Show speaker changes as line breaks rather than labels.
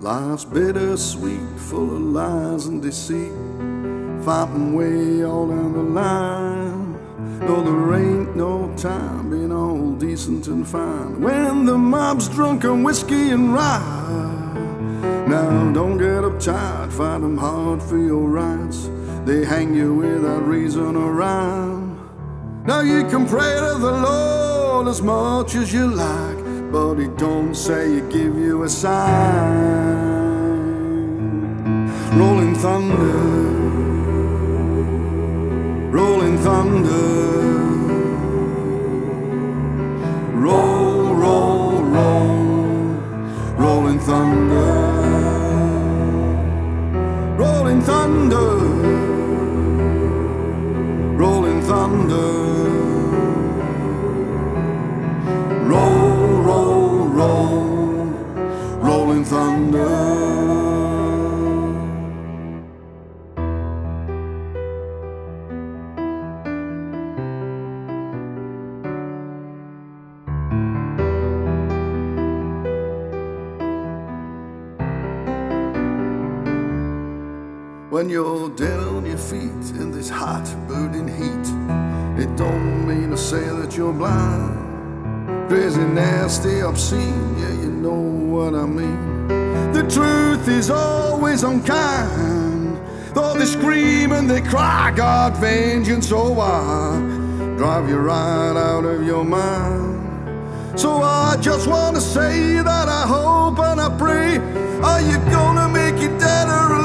Life's bittersweet, full of lies and deceit. Fighting way all down the line. No, there ain't no time being all decent and fine. When the mob's drunk on whiskey and rye. Now don't get uptight, fight 'em hard for your rights. They hang you without reason or rhyme. Now you can pray to the Lord as much as you like, but he don't say he give you a sign. Rolling thunder, rolling thunder. Roll, roll, roll, rolling thunder, rolling thunder, rolling thunder. When you're dead on your feet in this hot, burning heat, it don't mean to say that you're blind. Crazy, nasty, obscene, yeah, you know what I mean earth is always unkind. Though they scream and they cry, God, vengeance, oh, I drive you right out of your mind. So I just want to say that I hope and I pray, are you gonna make it dead or